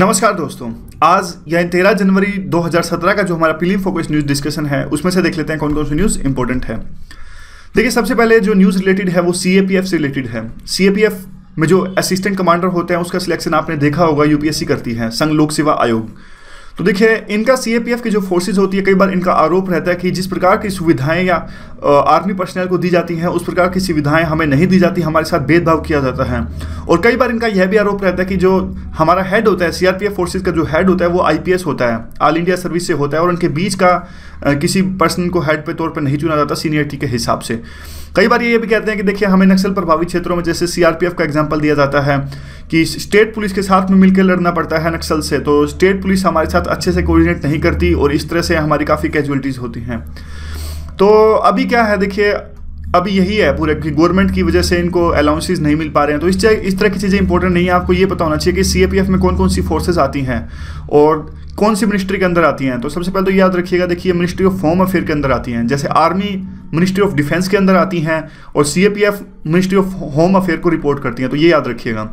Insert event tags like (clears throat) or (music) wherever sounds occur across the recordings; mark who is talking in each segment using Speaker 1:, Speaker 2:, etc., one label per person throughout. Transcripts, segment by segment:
Speaker 1: नमस्कार दोस्तों, आज यानी तेरह जनवरी 2017 का जो हमारा फ़िल्म फोकस न्यूज़ डिस्कशन है, उसमें से देख लेते हैं कौन कौन सी न्यूज़ इंपॉर्टेंट है। देखिए, सबसे पहले जो न्यूज़ रिलेटेड है, वो सीएपीएफ से रिलेटेड है। सीएपीएफ में जो असिस्टेंट कमांडर होते हैं, उसका सिलेक्शन आपने देखा होगा यूपीएससी करती है, संघ लोक सेवा आयोग। तो देखिए, इनका सी की जो फोर्सेज होती है, कई बार इनका आरोप रहता है कि जिस प्रकार की सुविधाएँ या आर्मी पर्सनल को दी जाती हैं, उस प्रकार की सुविधाएँ हमें नहीं दी जाती, हमारे साथ भेदभाव किया जाता है। और कई बार इनका यह भी आरोप रहता है कि जो हमारा हेड होता है सीआरपीएफ फोर्सेज का जो हेड होता है, वो आईपीएस होता है ऑल इंडिया सर्विस से होता है, और उनके बीच का किसी पर्सन को हेड पे तौर पर नहीं चुना जाता सीनियरिटी के हिसाब से। कई बार ये भी कहते हैं कि देखिए, हमें नक्सल प्रभावित क्षेत्रों में जैसे सीआरपीएफ का एग्जांपल दिया जाता है कि स्टेट पुलिस के साथ में मिलकर लड़ना पड़ता है नक्सल से तो स्टेट पुलिस हमारे साथ अच्छे से कोऑर्डिनेट नहीं करती और इस तरह से हमारी काफ़ी कैजुअलिटीज़ होती हैं। तो अभी क्या है, देखिए, अभी यही है पूरे कि गवर्नमेंट की वजह से इनको अलाउंसेज नहीं मिल पा रहे हैं। तो इस इस तरह की चीज़ें इंपॉर्टेंट नहीं है। आपको ये पता होना चाहिए कि सीआरपीएफ में कौन कौन सी फोर्सेज आती हैं और कौन सी मिनिस्ट्री के अंदर आती हैं? तो सबसे पहले तो याद रखिएगा, देखिए मिनिस्ट्री ऑफ़ होम अफेयर के अंदर आती हैं। जैसे आर्मी मिनिस्ट्री ऑफ़ डिफेंस के अंदर आती हैं और सी मिनिस्ट्री ऑफ़ होम अफेयर को रिपोर्ट करती हैं। तो ये याद रखिएगा।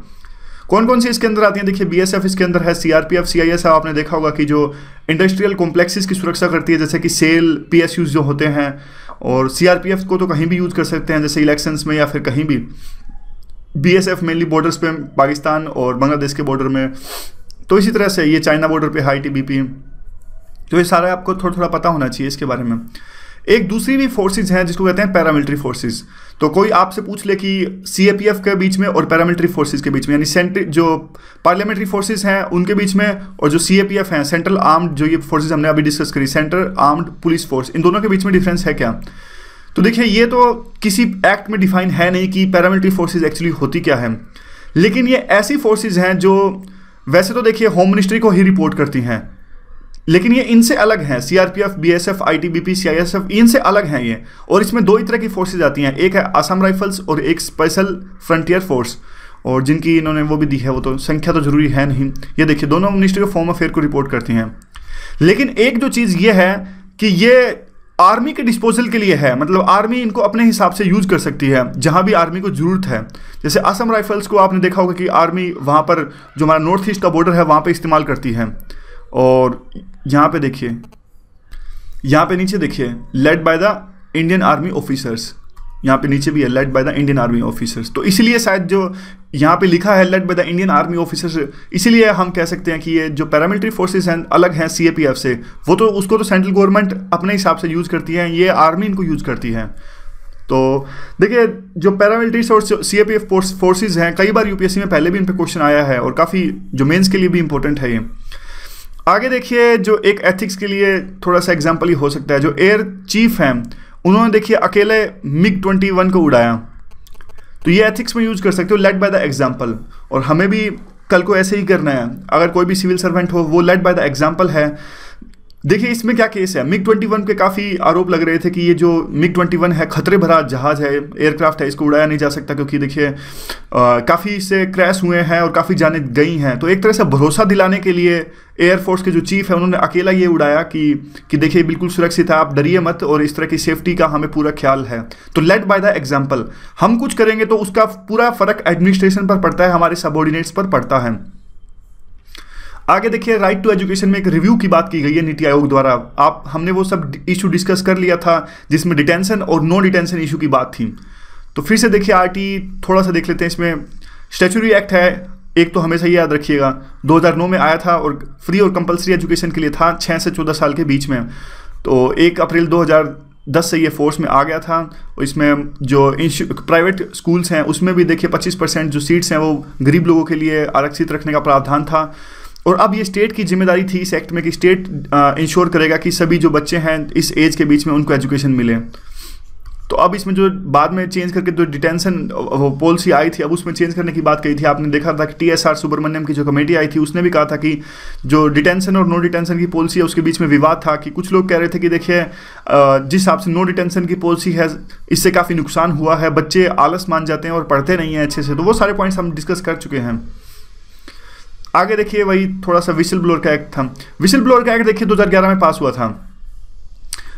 Speaker 1: कौन कौन सी इसके अंदर आती हैं? देखिए बीएसएफ इसके अंदर है सीआरपीएफ सीआईएस आपने देखा होगा कि जो इंडस्ट्रियल कॉम्प्लेक्सेस की सुरक्षा करती है, जैसे कि सेल पीएसयूज जो होते हैं, और सीआरपीएफ को तो कहीं भी यूज़ कर सकते हैं, जैसे इलेक्शंस में या फिर कहीं भी। बीएसएफ मेनली बॉर्डर्स पे पाकिस्तान और बांग्लादेश के बॉर्डर में। तो इसी तरह से ये चाइना बॉर्डर पे हाई टी तो ये सारा आपको थोड़ा थोड़ा पता होना चाहिए इसके बारे में। एक दूसरी भी फोर्सेज हैं जिसको कहते हैं पैरामिलिट्री फोर्सेज तो कोई आपसे पूछ ले कि सीएपीएफ के बीच में और पैरामिलिट्री फोर्सेज के बीच में, यानी सेंट्र जो पार्लियामेंट्री फोर्सेज हैं उनके बीच में और जो सी हैं सेंट्रल आर्म्ड जो ये फोर्सेज हमने अभी डिस्कस करी सेंट्रल आर्म्ड पुलिस फोर्स इन दोनों के बीच में डिफरेंस है क्या? तो देखिए, ये तो किसी एक्ट में डिफाइन है नहीं कि पैरामिलिट्री फोर्सेज एक्चुअली होती क्या है। लेकिन ये ऐसी फोर्सेज हैं जो वैसे तो देखिए होम मिनिस्ट्री को ही रिपोर्ट करती हैं। लेकिन ये इनसे अलग हैं। सीआरपीएफ बीएसएफ आईटीबीपी सीआईएसएफ इनसे अलग हैं ये। और इसमें दो ही तरह की फोर्सेज आती हैं। एक है आसाम राइफल्स और एक स्पेशल फ्रंटियर फोर्स और जिनकी इन्होंने वो भी दी है, वो तो संख्या तो ज़रूरी है नहीं। ये देखिए, दोनों मिनिस्ट्री ऑफ़ होम अफेयर को रिपोर्ट करती हैं। लेकिन एक जो चीज़ ये है कि ये आर्मी के डिस्पोजल के लिए है मतलब आर्मी इनको अपने हिसाब से यूज़ कर सकती है, जहाँ भी आर्मी को ज़रूरत है। जैसे असम राइफल्स को आपने देखा होगा कि आर्मी वहाँ पर जो हमारा नॉर्थ ईस्ट का बॉर्डर है, वहाँ पर इस्तेमाल करती है। और यहाँ पे देखिए, यहाँ पे नीचे देखिए led by the Indian army officers यहाँ पे नीचे भी है led by the Indian army officers तो इसलिए शायद जो यहाँ पे लिखा है led by the Indian army officers इसीलिए हम कह सकते हैं कि ये जो पैरामिलिट्री फोर्सेस हैं, अलग हैं सीएपीएफ से। वो तो उसको तो सेंट्रल गवर्नमेंट अपने हिसाब से यूज़ करती है, ये आर्मी इनको यूज़ करती है। तो देखिए, जो पैरामिलिट्री और सी ए पी फोर्सेज हैं, कई बार यूपीएससी में पहले भी इन पर क्वेश्चन आया है और काफ़ी जो मेन्स के लिए भी इंपॉर्टेंट है ये। आगे देखिए, जो एक एथिक्स के लिए थोड़ा सा एग्ज़ाम्पल ही हो सकता है, जो एयर चीफ हैं उन्होंने देखिए अकेले मिग ट्वेंटी वन को उड़ाया। तो ये एथिक्स में यूज़ कर सकते हो लेट बाय द एग्ज़ाम्पल और हमें भी कल को ऐसे ही करना है। अगर कोई भी सिविल सर्वेंट हो, वो लेट बाय द एग्ज़ाम्पल है। देखिए, इसमें क्या केस है? मिग 21 के काफ़ी आरोप लग रहे थे कि ये जो मिग 21 है, खतरे भरा जहाज़ है एयरक्राफ्ट है, इसको उड़ाया नहीं जा सकता क्योंकि देखिए काफ़ी इससे क्रैश हुए हैं और काफ़ी जाने गई हैं। तो एक तरह से भरोसा दिलाने के लिए एयरफोर्स के जो चीफ है, उन्होंने अकेला ये उड़ाया कि कि देखिए, बिल्कुल सुरक्षित है, आप डरिए मत और इस तरह की सेफ्टी का हमें पूरा ख्याल है। तो लेट बाय द एग्ज़ाम्पल हम कुछ करेंगे तो उसका पूरा फ़र्क एडमिनिस्ट्रेशन पर पड़ता है, हमारे सबॉर्डिनेट्स पर पड़ता है। आगे देखिए राइट टू एजुकेशन में एक रिव्यू की बात की गई है नीति आयोग द्वारा। आप, हमने वो सब इशू डिस्कस कर लिया था, जिसमें डिटेंशन और नो डिटेंशन इशू की बात थी। तो फिर से देखिए आर थोड़ा सा देख लेते हैं इसमें। स्टेचुरी एक्ट है, एक तो हमेशा ही याद रखिएगा। 2009 में आया था और फ्री और कंपलसरी एजुकेशन के लिए था छः से चौदह साल के बीच में। तो एक अप्रैल 2010 से ये फोर्स में आ गया था। और इसमें जो प्राइवेट स्कूल्स हैं, उसमें भी देखिए 25 परसेंट जो सीट्स हैं, वो गरीब लोगों के लिए आरक्षित रखने का प्रावधान था। और अब ये स्टेट की ज़िम्मेदारी थी इस एक्ट में कि स्टेट इंश्योर करेगा कि सभी जो बच्चे हैं इस एज के बीच में उनको एजुकेशन मिले। तो अब इसमें जो बाद में चेंज करके जो डिटेंशन पॉलिसी आई थी, अब उसमें चेंज करने की बात कही थी। आपने देखा था कि टी एस आर सुब्रमण्यम की जो कमेटी आई थी, उसने भी कहा था कि जो डिटेंशन और नो डिटेंशन की पॉलिसी है, उसके बीच में विवाद था कि कुछ लोग कह रहे थे कि देखिए जिस हिसाब से नो डिटेंशन की पॉलिसी है, इससे काफ़ी नुकसान हुआ है, बच्चे आलस मान जाते हैं और पढ़ते नहीं हैं अच्छे से। तो वो सारे पॉइंट्स हम डिस्कस कर चुके हैं। आगे देखिए वही थोड़ा सा विशल ब्लोअर का एक्ट था। विशल ब्लोअर का एक्ट देखिए 2011 में पास हुआ था।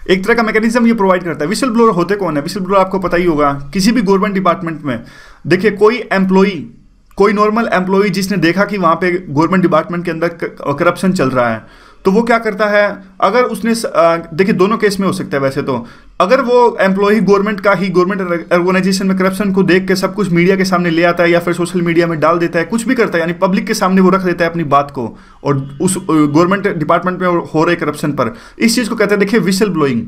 Speaker 1: एक तरह का मैकेनिज्म ये प्रोवाइड करता है। विशल ब्लोअर होते कौन है? विशल ब्लोअर आपको पता ही होगा, किसी भी गवर्नमेंट डिपार्टमेंट में। देखिए, कोई एम्प्लॉई कोई नॉर्मल एम्प्लॉय जिसने देखा कि वहाँ पे गवर्नमेंट डिपार्टमेंट के अंदर करप्शन चल रहा है तो वो क्या करता है? अगर उसने देखिए, दोनों केस में हो सकता है वैसे तो। अगर वो एम्प्लॉय गवर्नमेंट का ही गवर्नमेंट ऑर्गेनाइजेशन में करप्शन को देख के सब कुछ मीडिया के सामने ले आता है या फिर सोशल मीडिया में डाल देता है, कुछ भी करता है, यानी पब्लिक के सामने वो रख देता है अपनी बात को और उस गवर्नमेंट डिपार्टमेंट में हो रहे करप्शन पर। इस चीज़ को कहते हैं, देखिए विशल ब्लोइंग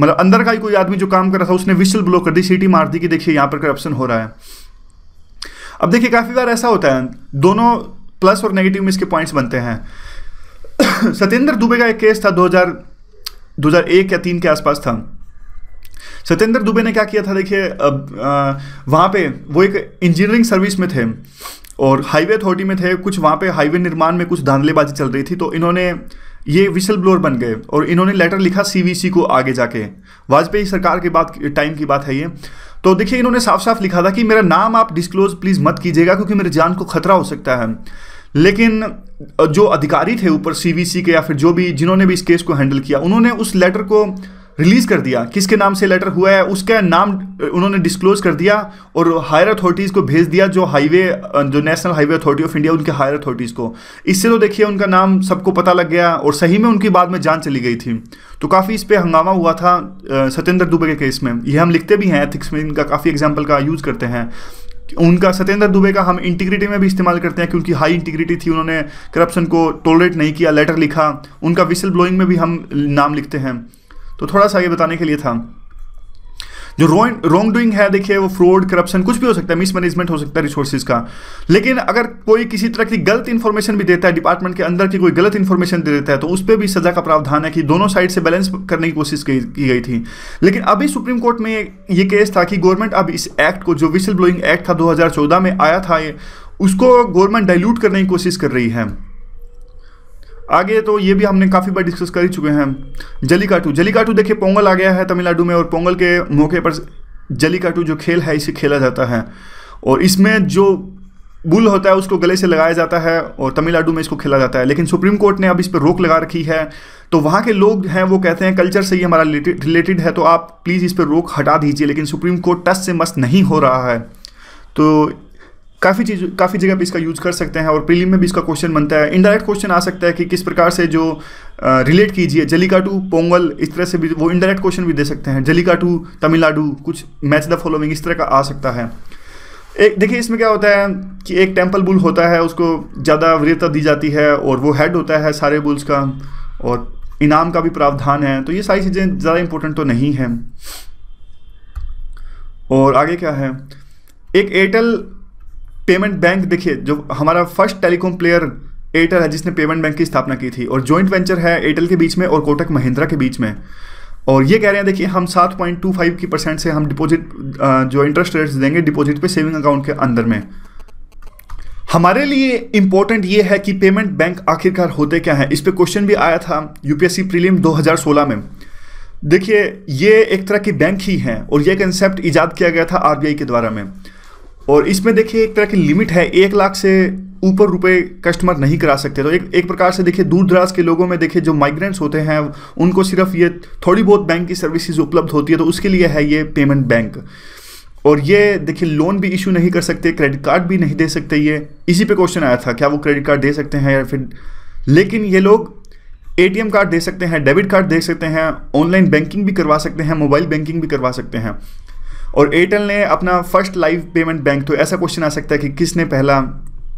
Speaker 1: मतलब अंदर का ही कोई आदमी जो काम कर रहा था, उसने विशल ब्लो कर दी, सीटी मार दी कि देखिए, यहाँ पर करप्शन हो रहा है। अब देखिए, काफ़ी बार ऐसा होता है, दोनों प्लस और नेगेटिव में इसके पॉइंट्स बनते हैं। (coughs) सत्येंद्र दुबे का एक केस था 2000 2001 या तीन के आसपास था। सत्येंद्र दुबे ने क्या किया था? देखिए वहाँ पे वो एक इंजीनियरिंग सर्विस में थे और हाईवे अथॉरिटी में थे। कुछ वहाँ पे हाईवे निर्माण में कुछ धांधलेबाजी चल रही थी तो इन्होंने ये विशल ब्लोअर बन गए और इन्होंने लेटर लिखा सीवीसी को आगे जाके। वाजपेयी सरकार के बाद टाइम की बात है ये। तो देखिए, इन्होंने साफ़ साफ़ लिखा था कि मेरा नाम आप डिस्क्लोज प्लीज़ मत कीजिएगा क्योंकि मेरे जान को खतरा हो सकता है। लेकिन, जो अधिकारी थे ऊपर सीवीसी के या फिर जो भी, जिन्होंने भी इस केस को हैंडल किया, उन्होंने उस लेटर को रिलीज़ कर दिया। किसके नाम से लेटर हुआ है, उसका नाम उन्होंने डिस्क्लोज कर दिया और हायर अथॉरिटीज़ को भेज दिया जो हाईवे जो national highway authority of India उनके हायर अथॉरिटीज़ को। इससे तो देखिए उनका नाम सबको पता लग गया और सही में उनकी बाद में जान चली गई थी। तो काफ़ी इस पर हंगामा हुआ था सत्येंद्र दुबे के केस में। ये हम लिखते भी हैं एथिक्स में इनका काफ़ी एग्ज़ाम्पल का यूज़ करते हैं। उनका सत्येंद्र दुबे का हम इंटीग्रिटी में भी इस्तेमाल करते हैं, क्योंकि हाई इंटीग्रिटी थी, उन्होंने करप्शन को टोलरेट नहीं किया लेटर लिखा। उनका विसल ब्लोइंग में भी हम नाम लिखते हैं। तो थोड़ा सा ये बताने के लिए था। जो रॉन्ग डूइंग है देखिए वो फ्रॉड करप्शन कुछ भी हो सकता है मिसमैनेजमेंट हो सकता है रिसोर्सेज का। लेकिन अगर कोई किसी तरह की गलत इन्फॉर्मेशन भी देता है डिपार्टमेंट के अंदर की कोई गलत इन्फॉर्मेशन दे देता है तो उस पर भी सजा का प्रावधान है कि दोनों साइड से बैलेंस करने की कोशिश की, गई थी। लेकिन अभी सुप्रीम कोर्ट में ये केस था कि गवर्नमेंट अब इस एक्ट को जो विसल ब्लोइंग एक्ट था दो हज़ार चौदह में आया था ये उसको गवर्नमेंट डाइल्यूट करने की कोशिश कर रही है। आगे तो ये भी हमने काफ़ी बार डिस्कस कर ही चुके हैं। जलीकाटू जलीकाटू देखिए, पोंगल आ गया है तमिलनाडु में और पोंगल के मौके पर जलीकाटू जो खेल है, इसे खेला जाता है। और इसमें जो बुल होता है, उसको गले से लगाया जाता है और तमिलनाडु में इसको खेला जाता है। लेकिन सुप्रीम कोर्ट ने अब इस पर रोक लगा रखी है। तो वहाँ के लोग हैं, वो कहते हैं, कल्चर से ही हमारा रिलेटेड है तो आप प्लीज़ इस पर रोक हटा दीजिए। लेकिन सुप्रीम कोर्ट टच से मस्त नहीं हो रहा है। तो काफ़ी चीज़, काफ़ी जगह पे इसका यूज़ कर सकते हैं और प्रीलिम में भी इसका क्वेश्चन बनता है। इनडायरेक्ट क्वेश्चन आ सकता है कि किस प्रकार से जो रिलेट कीजिए। जलीकाटू, पोंगल, इस तरह से भी वो इनडायरेक्ट क्वेश्चन भी दे सकते हैं। जलीकाटू, तमिलनाडु, कुछ मैच द फॉलोइंग इस तरह का आ सकता है। एक, देखिए, इसमें क्या होता है कि एक टेंपल बुल होता है, उसको ज़्यादा वरीयता दी जाती है और वो हेड होता है सारे बुल्स का और इनाम का भी प्रावधान है। तो ये सारी चीज़ें ज़्यादा इंपॉर्टेंट तो नहीं है। और आगे क्या है? एक एयरटेल पेमेंट बैंक, देखिए, जो हमारा फ़र्स्ट टेलीकॉम प्लेयर एयरटेल है, जिसने पेमेंट बैंक की स्थापना की थी, और जॉइंट वेंचर है एयरटेल के बीच में और कोटक महिंद्रा के बीच में। और ये कह रहे हैं, देखिए, हम सात पॉइंट टू फाइव की परसेंट से हम डिपॉजिट जो इंटरेस्ट रेट्स देंगे डिपॉजिट पे सेविंग अकाउंट के अंदर में। हमारे लिए इंपॉर्टेंट ये है कि पेमेंट बैंक आखिरकार होते क्या है? इस पर क्वेश्चन भी आया था यूपीएससी प्रीलिम 2016 में। देखिए, ये एक तरह की बैंक ही है, और ये कंसेप्ट ईजाद किया गया था आरबीआई के द्वारा में। और इसमें देखिए एक तरह की लिमिट है, एक लाख से ऊपर रुपए कस्टमर नहीं करा सकते। तो एक एक प्रकार से देखिए दूर दराज के लोगों में देखिए जो माइग्रेंट्स होते हैं, उनको सिर्फ़ ये थोड़ी बहुत बैंक की सर्विसेज़ उपलब्ध होती है तो उसके लिए है ये पेमेंट बैंक और ये देखिए लोन भी इशू नहीं कर सकते क्रेडिट कार्ड भी नहीं दे सकते ये। इसी पे क्वेश्चन आया था, क्या वो क्रेडिट कार्ड दे सकते हैं या फिर लेकिन ये लोग एटीएम कार्ड दे सकते हैं डेबिट कार्ड दे सकते हैं ऑनलाइन बैंकिंग भी करवा सकते हैं मोबाइल बैंकिंग भी करवा सकते हैं। और एयरटेल ने अपना फ़र्स्ट लाइव पेमेंट बैंक तो ऐसा क्वेश्चन आ सकता है कि किसने पहला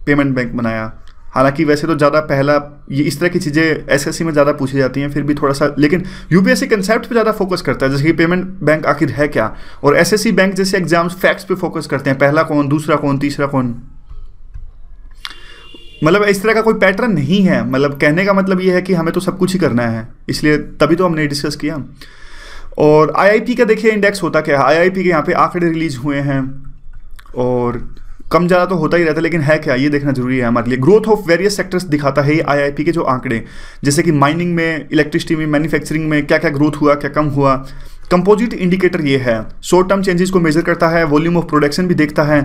Speaker 1: पेमेंट बैंक बनाया? हालाँकि वैसे तो ज़्यादा पहला, ये इस तरह की चीज़ें एसएससी में ज़्यादा पूछी जाती हैं, फिर भी थोड़ा सा, लेकिन यू यूपीएससी कंसेप्ट पे ज़्यादा फोकस करता है, जैसे कि पेमेंट बैंक आखिर है क्या? और एसएससी बैंक जैसे एग्ज़ाम्स फैक्ट्स पे फोकस करते हैं, पहला कौन, दूसरा कौन, तीसरा कौन? मतलब इस तरह का कोई पैटर्न नहीं है मतलब कहने का मतलब ये है कि हमें तो सब कुछ ही करना है, इसलिए तभी तो हमने डिस्कस किया। और आईआईपी का देखिए इंडेक्स होता क्या है? आईआईपी के यहाँ पे आंकड़े रिलीज़ हुए हैं और कम ज़्यादा तो होता ही रहता है, लेकिन है क्या? ये देखना ज़रूरी है हमारे लिए। ग्रोथ ऑफ़ वेरियस सेक्टर्स दिखाता है ये आईआईपी के जो आंकड़े। जैसे कि माइनिंग में इलेक्ट्रिसिटी में मैन्युफैक्चरिंग में क्या क्या ग्रोथ हुआ, क्या कम हुआ? कंपोजिट इंडिकेटर ये है। शॉर्ट टर्म चेंजेस को मेजर करता है वॉल्यूम ऑफ़ प्रोडक्शन भी देखता है।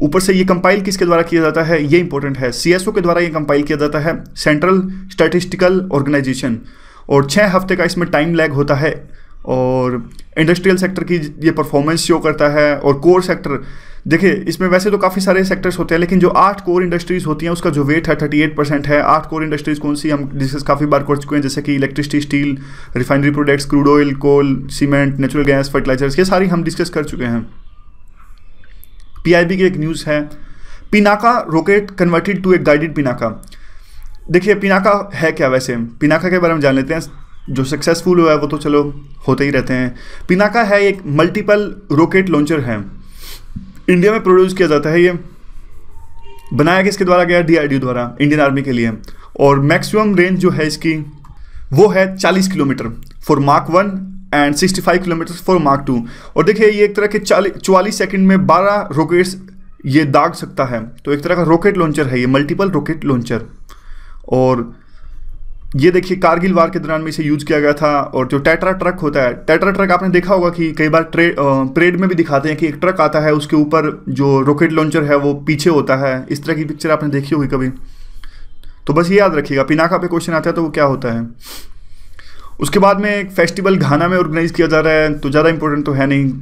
Speaker 1: ऊपर से ये कंपाइल किसके द्वारा किया जाता है? ये इंपॉर्टेंट है। सीएसओ के द्वारा ये कंपाइल किया जाता है। सेंट्रल स्टैटिस्टिकल ऑर्गेनाइजेशन और छः हफ़्ते का इसमें टाइम लैग होता है। और इंडस्ट्रियल सेक्टर की ये परफॉर्मेंस शो करता है और कोर सेक्टर देखिए, इसमें वैसे तो काफ़ी सारे सेक्टर्स होते हैं, लेकिन जो आठ कोर इंडस्ट्रीज़ होती हैं, उसका जो वेट है थर्टी एट परसेंट है। आठ कोर इंडस्ट्रीज़ कौन सी, हम डिस्कस काफ़ी बार कर चुके हैं, जैसे कि electricity steel refinery products crude oil coal cement natural gas fertilisers ये सारी हम डिस्कस कर चुके हैं। पीआईबी की एक न्यूज़ है। Pinaka rocket converted to a guided Pinaka देखिए पिनाका है क्या वैसे? पिनाका के बारे में जान लेते हैं। जो सक्सेसफुल हुआ है, वो तो चलो होते ही रहते हैं। पिनाका है एक मल्टीपल रॉकेट लॉन्चर है। इंडिया में प्रोड्यूस किया जाता है ये। बनाया किसके द्वारा गया? डी द्वारा इंडियन आर्मी के लिए। और मैक्सिमम रेंज जो है इसकी, वो है 40 kilometre for mark one and 65 kilometre for mark two और देखिए, ये एक तरह के चालीस चौवालीस सेकेंड में 12 रॉकेट्स ये दाग सकता है। तो एक तरह का रॉकेट लॉन्चर है ये मल्टीपल रॉकेट लॉन्चर और ये देखिए, कारगिल वार के दौरान में इसे यूज़ किया गया था और जो टेट्रा ट्रक होता है, टेट्रा ट्रक आपने देखा होगा कि कई बार ट्रे परेड में भी दिखाते हैं कि एक ट्रक आता है, उसके ऊपर जो रॉकेट लॉन्चर है वो पीछे होता है। इस तरह की पिक्चर आपने देखी होगी कभी? तो बस ये याद रखिएगा, पिनाका पे क्वेश्चन आता है तो वो क्या होता है? उसके बाद में एक फेस्टिवल घाना में ऑर्गेनाइज किया जा रहा है तो ज़्यादा इंपॉर्टेंट तो है नहीं।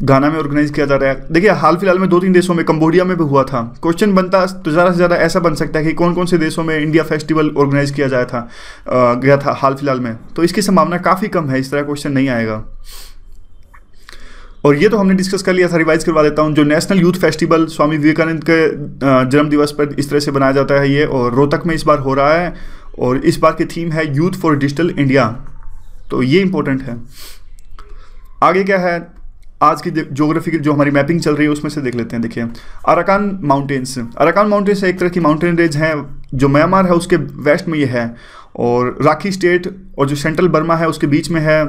Speaker 1: गाना में ऑर्गेनाइज किया जा रहा है। देखिए हाल फ़िलहाल में दो तीन देशों में कंबोडिया में भी हुआ था। क्वेश्चन बनता तो ज़्यादा से ज़्यादा ऐसा बन सकता है कि कौन कौन से देशों में इंडिया फेस्टिवल ऑर्गेनाइज किया जाया था आ, गया था हाल फ़िलहाल में। तो इसकी संभावना काफ़ी कम है इस तरह क्वेश्चन नहीं आएगा। और ये तो हमने डिस्कस कर लिया था रिवाइज करवा देता हूँ। जो national youth festival Swami Vivekananda के जन्म दिवस पर इस तरह से बनाया जाता है ये और रोहतक में इस बार हो रहा है और इस बार की थीम है यूथ फॉर डिजिटल इंडिया तो ये इंपॉर्टेंट है। आगे क्या है? आज की ज्योग्राफी की जो हमारी मैपिंग चल रही है, उसमें से देख लेते हैं, देखिए। अराकान माउंटेन्स अराकान माउंटेन्स एक तरह की माउंटेन रेंज है, जो म्यांमार है, उसके वेस्ट में ये है। और राखी स्टेट और जो सेंट्रल बर्मा है, उसके बीच में है।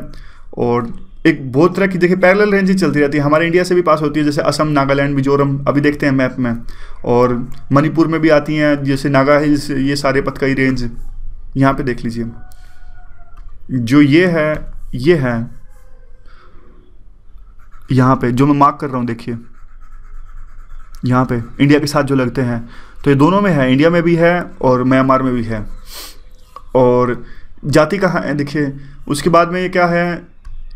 Speaker 1: और एक बहुत तरह की, देखिए पैरेलल रेंज ही चलती रहती है। हमारे इंडिया से भी पास होती है, जैसे असम नागालैंड मिजोरम अभी देखते हैं मैप में। और मणिपुर में भी आती हैं, जैसे नागा हिल्स ये सारे पतकई रेंज यहाँ पे देख लीजिए। जो ये है ये है। यहाँ पे, जो मैं मार्क कर रहा हूँ, देखिए। यहाँ पे इंडिया के साथ जो लगते हैं तो ये दोनों में है। इंडिया में भी है और म्यांमार में भी है। और जाति कहाँ है? देखिए, उसके बाद में ये क्या है?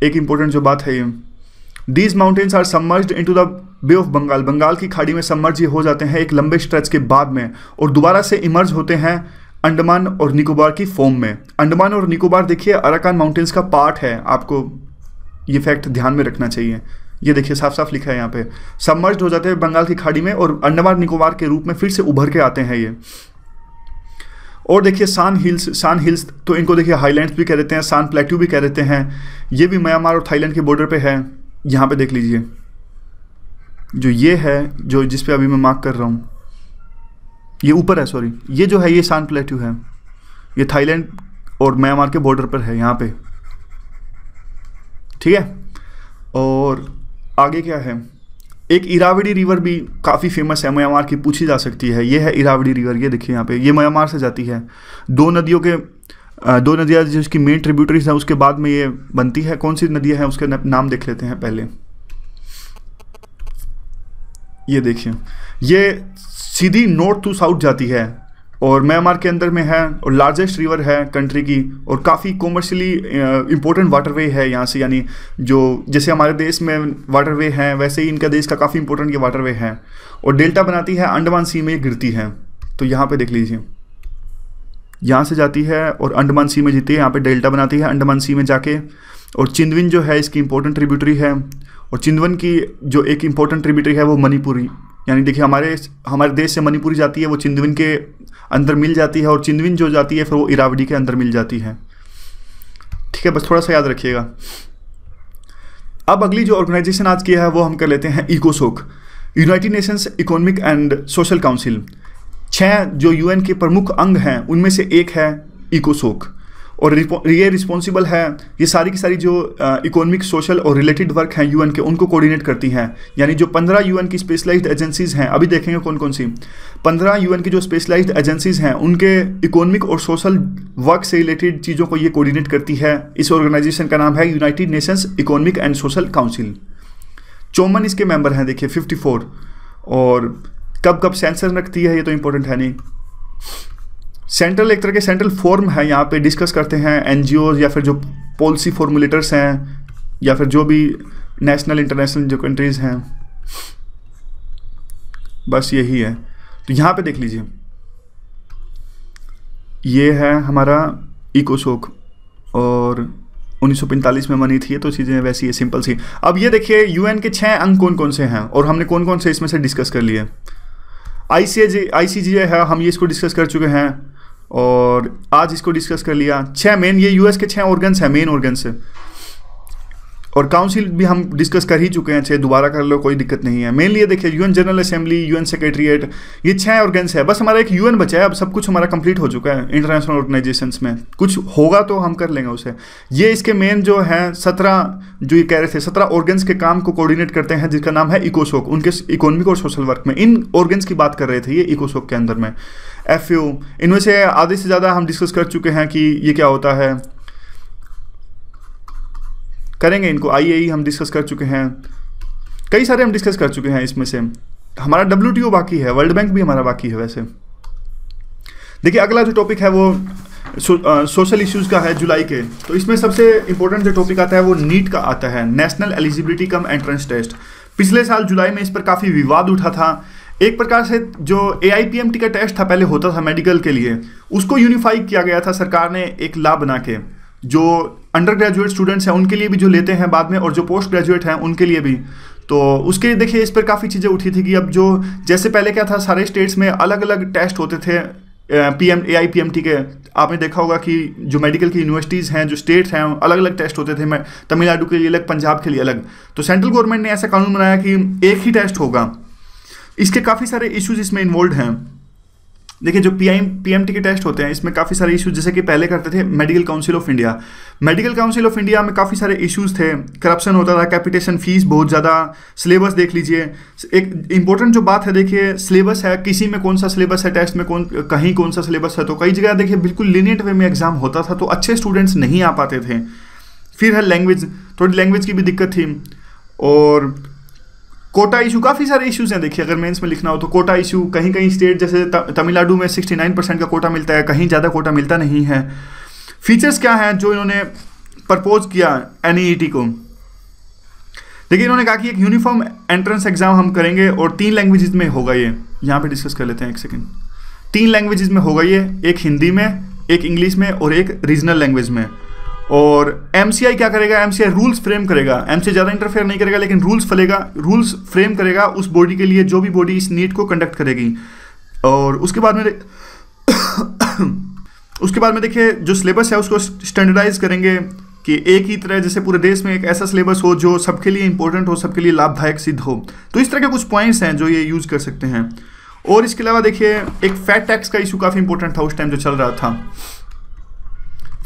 Speaker 1: एक इम्पोर्टेंट जो बात है ये। These mountains are submerged into the bay of Bengal Bengal की खाड़ी में सबमर्ज ये हो जाते हैं एक लंबे स्ट्रेच के बाद में और दोबारा से इमर्ज होते हैं अंडमान और निकोबार की फॉर्म में। अंडमान और निकोबार, देखिए अराकान माउंटेन्स का पार्ट है। आपको ये फैक्ट ध्यान में रखना चाहिए। ये देखिए, साफ़ साफ़ लिखा है यहाँ पे। सबमर्ज हो जाते हैं बंगाल की खाड़ी में और अंडमान निकोबार के रूप में फिर से उभर के आते हैं ये। और देखिए, सान हिल्स सान हिल्स तो इनको देखिए हाईलैंड्स भी कह देते हैं, सान प्लेट्यू भी कह देते हैं। ये भी म्यांमार और थाईलैंड के बॉर्डर पे है। यहाँ पे देख लीजिए। जो ये है, जो जिस पे अभी मैं मार्क कर रहा हूँ, ये ऊपर है, सॉरी। ये जो है, ये सान प्लेट्यू है। ये थाईलैंड और म्यांमार के बॉर्डर पर है, यहाँ पे। ठीक है? और आगे क्या है? एक इरावड़ी रिवर भी काफ़ी फ़ेमस है, म्यांमार की पूछी जा सकती है। ये है इरावड़ी रिवर, ये देखिए यहाँ पे। ये म्यांमार से जाती है। दो नदियों के दो नदियाँ जिसकी मेन ट्रिब्यूटरीज हैं, उसके बाद में ये बनती है। कौन सी नदियाँ हैं, उसके नाम देख लेते हैं पहले। ये देखिए। ये सीधी नॉर्थ टू साउथ जाती है। और म्यांमार के अंदर में है और लार्जेस्ट रिवर है कंट्री की और काफ़ी कॉमर्शियली इंपॉर्टेंट वाटरवे है यहाँ से, यानी जो, जैसे हमारे देश में वाटरवे हैं, वैसे ही इनका देश का काफ़ी इंपॉर्टेंट ये वाटरवे है। और डेल्टा बनाती है, अंडमान सी में गिरती है। तो यहाँ पर देख लीजिए। यहाँ से जाती है और अंडमान सी में जीती है, यहाँ पे डेल्टा बनाती है अंडमान सी में जाके। और चिंदविन जो है, इसकी इंपॉर्टेंट ट्रिब्यूटरी है। और चिंदवन की जो एक इंपॉर्टेंट ट्रिब्यूटरी है, वो मणिपुरी। यानी देखिए, हमारे हमारे देश से मणिपुरी जाती है, वो चिंदविन के अंदर मिल जाती है और चिंदविन जो जाती है, फिर वो इरावडी के अंदर मिल जाती है। ठीक है, बस थोड़ा सा याद रखिएगा। अब अगली जो ऑर्गेनाइजेशन आज की है, वो हम कर लेते हैं इकोसोक। United Nations economic and social council छह जो यूएन के प्रमुख अंग हैं, उनमें से एक है इकोसोक। और ये रिस्पॉन्सिबल है, ये सारी की सारी जो इकोनॉमिक सोशल और रिलेटेड वर्क हैं यूएन के, उनको कोऑर्डिनेट करती हैं। यानी जो पंद्रह यूएन की स्पेशलाइज्ड एजेंसीज हैं, अभी देखेंगे कौन कौन सी। पंद्रह यूएन की जो स्पेशलाइज्ड एजेंसीज हैं, उनके इकोनॉमिक और सोशल वर्क से रिलेटेड चीज़ों को ये कोऑर्डिनेट करती है। इस ऑर्गेनाइजेशन का नाम है United Nations economic and social council चौवन इसके मेंबर हैं, देखिए फिफ्टी फोर और कब कब सेंसर रखती है, ये तो इंपॉर्टेंट है नहीं। सेंट्रल एक तरह के सेंट्रल फॉर्म है, यहाँ पे डिस्कस करते हैं एन या फिर जो पॉलिसी फॉर्मुलेटर्स हैं, या फिर जो भी नेशनल इंटरनेशनल जो कंट्रीज़ हैं। बस यही है। तो यहाँ पे देख लीजिए। ये है हमारा इकोशोक, और 1945 में बनी थी तो चीज़ें वैसी है सिंपल सी। अब ये देखिए यूएन के छः अंग कौन कौन से हैं, और हमने कौन कौन से इसमें से डिस्कस कर लिए। आई सी जी है, हम ये इसको डिस्कस कर चुके हैं। और आज इसको डिस्कस कर लिया। छः मेन ये यूएस के छः ऑर्गन्स हैं मेन ऑर्गन्स और काउंसिल भी हम डिस्कस कर ही चुके हैं छः दोबारा कर लो, कोई दिक्कत नहीं है। मेनली ये देखिए UN general assembly UN secretariat ये छः ऑर्गेन्स है। बस हमारा एक यूएन बचा है, अब सब कुछ हमारा कंप्लीट हो चुका है इंटरनेशनल ऑर्गेनाइजेशंस में। कुछ होगा तो हम कर लेंगे उसे। ये इसके मेन जो है, सत्रह जो ये कह रहे थे, सत्रह ऑर्गन्स के काम को कोऑर्डिनेट करते हैं जिसका नाम है इकोसोक उनके इकोनॉमिक और सोशल वर्क में। इन ऑर्गन्स की बात कर रहे थे ये इकोसोक के अंदर में। एफयू इनमें से आधे से ज़्यादा हम डिस्कस कर चुके हैं कि ये क्या होता है। करेंगे इनको। आई e हम डिस्कस कर चुके हैं। कई सारे हम डिस्कस कर चुके हैं इसमें से। हमारा डब्ल्यू बाकी है वर्ल्ड बैंक भी हमारा बाकी है वैसे। देखिए अगला जो टॉपिक है वो सोशल uh, इश्यूज़ का है जुलाई के। तो इसमें सबसे इंपॉर्टेंट जो टॉपिक आता है वो नीट का आता है। National eligibility cum entrance test पिछले साल जुलाई में इस पर काफ़ी विवाद उठा था। एक प्रकार से जो एआईपीएमटी का टेस्ट था पहले होता था मेडिकल के लिए उसको यूनिफाई किया गया था सरकार ने एक ला बना के जो अंडर ग्रेजुएट स्टूडेंट्स हैं, उनके लिए भी जो लेते हैं बाद में और जो पोस्ट ग्रेजुएट हैं, उनके लिए भी। तो उसके लिए देखिए, इस पर काफ़ी चीज़ें उठी थी कि अब जो, जैसे पहले क्या था, सारे स्टेट्स में अलग अलग टेस्ट होते थे P M A I P M T के। आपने देखा होगा कि जो मेडिकल की यूनिवर्सिटीज़ हैं, जो स्टेट्स हैं अलग अलग टेस्ट होते थे। मैं, तमिलनाडु के लिए अलग, पंजाब के लिए अलग। तो सेंट्रल गवर्नमेंट ने ऐसा कानून बनाया कि एक ही टेस्ट होगा। इसके काफ़ी सारे इश्यूज़ इसमें इन्वॉल्व हैं। देखिए, जो P I P M T के टेस्ट होते हैं, इसमें काफ़ी सारे इश्यूज़ जैसे कि पहले करते थे medical council of India medical council of India में काफ़ी सारे इश्यूज़ थे। करप्शन होता था कैपिटेशन फ़ीस बहुत ज़्यादा। सिलेबस देख लीजिए। एक इंपॉर्टेंट जो बात है, देखिए सिलेबस है, किसी में कौन सा सिलेबस है टेस्ट में कौन, कहीं कौन सा सिलेबस है तो कई जगह देखिए, बिल्कुल लीनियट वे में एग्ज़ाम होता था तो अच्छे स्टूडेंट्स नहीं आ पाते थे। फिर है लैंग्वेज थोड़ी लैंग्वेज की भी दिक्कत थी। और कोटा इशू काफ़ी सारे इश्यूज़ हैं। देखिए, अगर मेंस में लिखना हो तो कोटा इशू कहीं कहीं स्टेट जैसे तमिलनाडु में 69 परसेंट का कोटा मिलता है, कहीं ज़्यादा कोटा मिलता नहीं है। फीचर्स क्या हैं जो इन्होंने प्रपोज किया एन e को? देखिए, इन्होंने कहा कि एक यूनिफॉर्म एंट्रेंस एग्ज़ाम हम करेंगे और तीन लैंग्वेजेस में होगा ये। यहाँ पे डिस्कस कर लेते हैं एक सेकेंड तीन लैंग्वेजेस में होगा ये, एक हिंदी में, एक इंग्लिश में और एक रीजनल लैंग्वेज में। और एमसीआई क्या करेगा? एमसीआई रूल्स फ्रेम करेगा। एम ज़्यादा इंटरफेयर नहीं करेगा, लेकिन रूल्स फलेगा। रूल्स फ्रेम करेगा उस बॉडी के लिए, जो भी बॉडी इस नीट को कंडक्ट करेगी। और उसके बाद में (coughs) उसके बाद में देखिए, जो सिलेबस है, उसको स्टैंडर्डाइज करेंगे कि एक ही तरह, जैसे पूरे देश में एक ऐसा सिलेबस हो, जो सबके लिए इंपॉर्टेंट हो, सबके लिए लाभदायक सिद्ध हो। तो इस तरह के कुछ पॉइंट्स हैं जो ये यूज़ कर सकते हैं। और इसके अलावा देखिए, एक फैट टैक्स का इशू काफ़ी इंपॉर्टेंट था उस टाइम जो चल रहा था।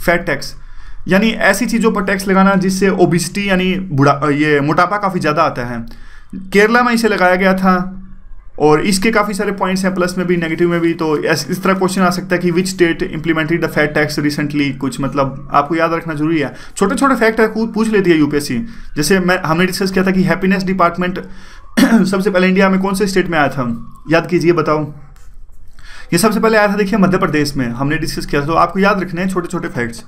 Speaker 1: फैट टैक्स यानी ऐसी चीज़ों पर टैक्स लगाना जिससे ओबिसिटी यानी बुढ़ा, ये मोटापा काफ़ी ज़्यादा आता है। केरला में इसे लगाया गया था और इसके काफ़ी सारे पॉइंट्स हैं प्लस में भी नेगेटिव में भी तो इस तरह क्वेश्चन आ सकता है कि which state implemented the fat tax recently कुछ मतलब आपको याद रखना ज़रूरी है। छोटे छोटे फैक्ट है पूछ लेती है यूपीएससी जैसे मैं, हमने डिस्कस किया था कि हैप्पीनेस डिपार्टमेंट (clears throat) सबसे पहले इंडिया में कौन से स्टेट में आया था? याद कीजिए, बताओ। ये सबसे पहले आया था, देखिए, मध्य प्रदेश में। हमने डिस्कस किया था तो आपको याद रखने हैं छोटे छोटे फैक्ट्स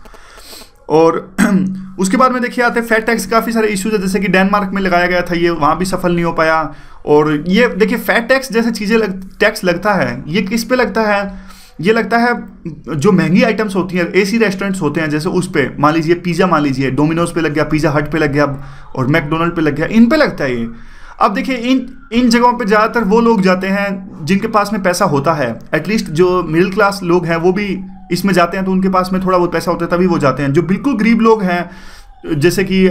Speaker 1: और (clears throat) उसके बाद में देखिए आते फैट टैक्स काफ़ी सारे इश्यूज़ है जैसे कि डेनमार्क में लगाया गया था ये वहाँ भी सफल नहीं हो पाया। और ये देखिए फैट टैक्स जैसे चीज़ें लग, टैक्स लगता है ये किस पे लगता है? ये लगता है जो महँगी आइटम्स होती हैं एसी रेस्टोरेंट्स होते हैं जैसे उस पर मान लीजिए पिज़्ज़ा मान लीजिए डोमिनोज पे लग गया पिज़्ज़ा हट पे लग गया और मैकडोनल्ड पे लग गया इन पे लगता है ये। अब देखिए, इन इन जगहों पे ज़्यादातर वो लोग जाते हैं जिनके पास में पैसा होता है। एटलीस्ट जो मिडिल क्लास लोग हैं, वो भी इसमें जाते हैं तो उनके पास में थोड़ा बहुत पैसा होता है, तभी वो जाते हैं। जो बिल्कुल गरीब लोग हैं, जैसे कि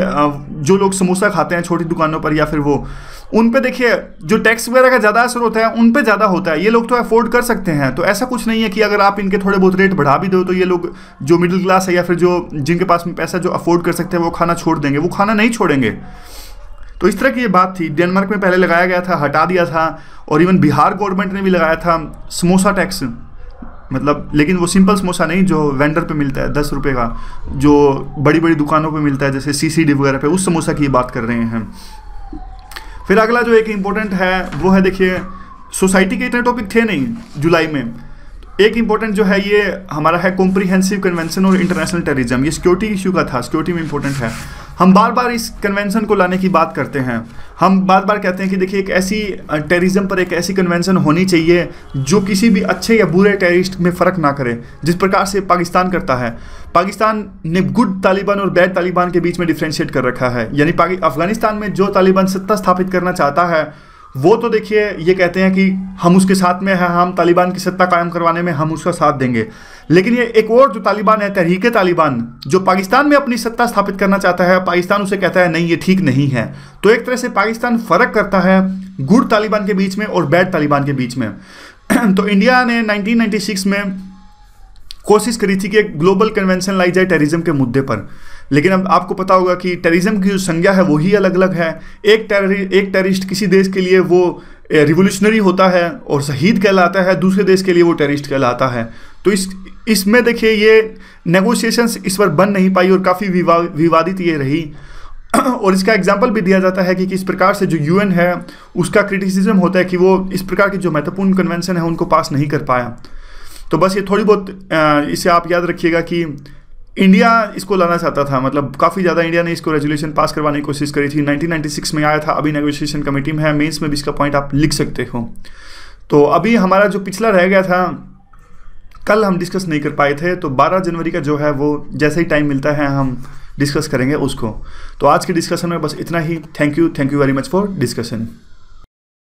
Speaker 1: जो लोग समोसा खाते हैं छोटी दुकानों पर या फिर वो, उन पे देखिए, जो टैक्स वगैरह का ज़्यादा असर होता है, उन पे ज़्यादा होता है। ये लोग तो अफोर्ड कर सकते हैं। तो ऐसा कुछ नहीं है कि अगर आप इनके थोड़े बहुत रेट बढ़ा भी दो तो ये लोग जो मिडिल क्लास है या फिर जो, जिनके पास में पैसा जो अफोर्ड कर सकते हैं, वो खाना छोड़ देंगे। वो खाना नहीं छोड़ेंगे। तो इस तरह की ये बात थी। डेनमार्क में पहले लगाया गया था, हटा दिया था, और इवन बिहार गवर्नमेंट ने भी लगाया था समोसा टैक्स। मतलब लेकिन वो सिंपल समोसा नहीं जो वेंडर पे मिलता है, दस रुपये का, जो बड़ी बड़ी दुकानों पे मिलता है, जैसे सी सी डी वगैरह पे, उस समोसा की बात कर रहे हैं। फिर अगला जो एक इम्पोर्टेंट है, वो है देखिए सोसाइटी के इतने टॉपिक थे नहीं, जुलाई में। एक इम्पोर्टेंट जो है ये, हमारा है कॉम्प्रीहेंसिव कन्वेंशन और इंटरनेशनल टेररिज्म ये सिक्योरिटी इशू का था सिक्योरिटी में इंपॉर्टेंट है। हम बार बार इस कन्वेंशन को लाने की बात करते हैं। हम बार बार कहते हैं कि देखिए, एक ऐसी टेररिज्म पर एक ऐसी कन्वेंशन होनी चाहिए, जो किसी भी अच्छे या बुरे टेररिस्ट में फ़र्क ना करे, जिस प्रकार से पाकिस्तान करता है। पाकिस्तान ने गुड तालिबान और बैड तालिबान के बीच में डिफ्रेंशिएट कर रखा है। यानी अफ़गानिस्तान में जो तालिबान सत्ता स्थापित करना चाहता है वो तो देखिए, ये कहते हैं कि हम उसके साथ में हैं, हम तालिबान की सत्ता कायम करवाने में हम उसका साथ देंगे। लेकिन ये एक और जो तालिबान है, तहरीक तालिबान, जो पाकिस्तान में अपनी सत्ता स्थापित करना चाहता है, पाकिस्तान उसे कहता है, नहीं, ये ठीक नहीं है। तो एक तरह से पाकिस्तान फ़र्क करता है गुड तालिबान के बीच में और बैड तालिबान के बीच में। (clears throat) तो इंडिया ने 1996 में कोशिश करी थी कि एक ग्लोबल कन्वेंशन लाई जाए टेररिज्म के मुद्दे पर। लेकिन अब आपको पता होगा कि टेररिज्म की जो संज्ञा है वही अलग अलग है। एक टेररि एक टेररिस्ट किसी देश के लिए वो रिवोल्यूशनरी होता है और शहीद कहलाता है दूसरे देश के लिए वो टेररिस्ट कहलाता है। तो इस इसमें देखिए ये नेगोशिएशंस इस पर बन नहीं पाई और काफ़ी विवा, विवादित ये रही। (clears throat) और इसका एग्ज़ाम्पल भी दिया जाता है कि किस प्रकार से जो यूएन है उसका क्रिटिसिज्म होता है कि वो इस प्रकार की जो महत्वपूर्ण कन्वेंशन है उनको पास नहीं कर पाया। तो बस ये थोड़ी बहुत इसे आप याद रखिएगा कि इंडिया इसको लाना चाहता था मतलब काफ़ी ज़्यादा इंडिया ने इसको रेजोल्यूशन पास करवाने की कोशिश करी थी। 1996 में आया था, अभी नेगोशिएशन कमेटी में है मेंस में भी इसका पॉइंट आप लिख सकते हो। तो अभी हमारा जो पिछला रह गया था, कल हम डिस्कस नहीं कर पाए थे तो 12 जनवरी का जो है वो जैसे ही टाइम मिलता है, हम डिस्कस करेंगे उसको। तो आज के डिस्कशन में बस इतना ही। Thank you thank you very much for discussion